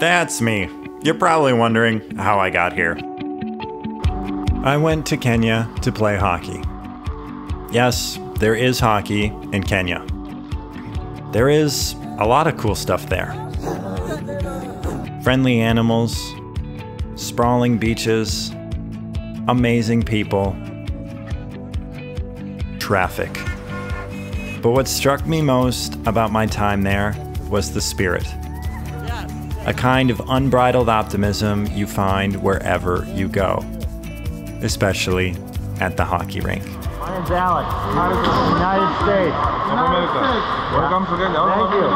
That's me. You're probably wondering how I got here. I went to Kenya to play hockey. Yes, there is hockey in Kenya. There is a lot of cool stuff there friendly animals, sprawling beaches, amazing people, traffic. But what struck me most about my time there was the spirit. A kind of unbridled optimism you find wherever you go, especially at the hockey rink. My name's Alex, United States. Welcome to Kenya. Thank you.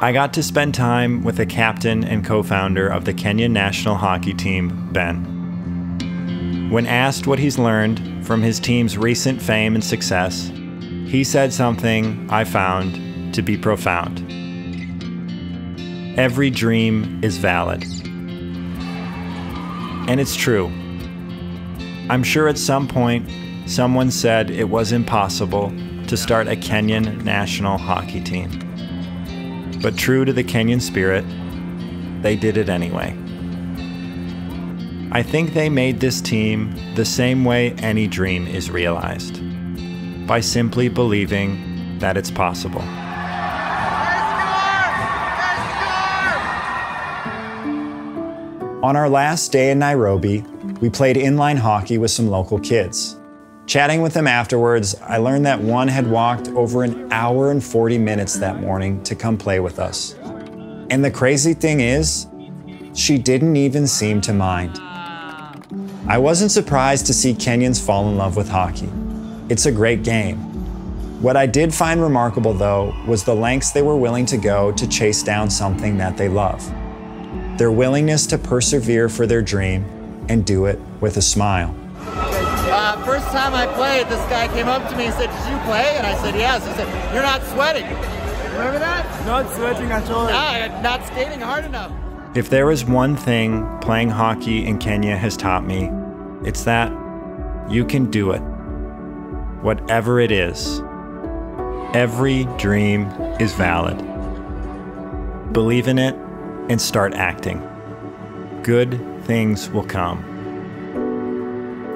I got to spend time with the captain and co founder of the Kenyan national hockey team, Ben. When asked what he's learned from his team's recent fame and success, he said something I found to be profound. Every dream is valid. And it's true. I'm sure at some point someone said it was impossible to start a Kenyan national hockey team. But true to the Kenyan spirit, they did it anyway. I think they made this team the same way any dream is realized by simply believing that it's possible. On our last day in Nairobi, we played inline hockey with some local kids. Chatting with them afterwards, I learned that one had walked over an hour and 40 minutes that morning to come play with us. And the crazy thing is, she didn't even seem to mind. I wasn't surprised to see Kenyans fall in love with hockey. It's a great game. What I did find remarkable, though, was the lengths they were willing to go to chase down something that they love. Their willingness to persevere for their dream and do it with a smile. Uh, first time I played, this guy came up to me and said, Did you play? And I said, Yes. He said, You're not sweating. Remember that? Not sweating at all. No, not skating hard enough. If there is one thing playing hockey in Kenya has taught me, it's that you can do it. Whatever it is, every dream is valid. Believe in it and start acting. Good things will come.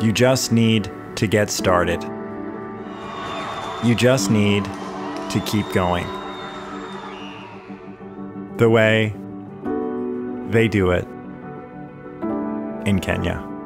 You just need to get started. You just need to keep going. The way they do it in Kenya.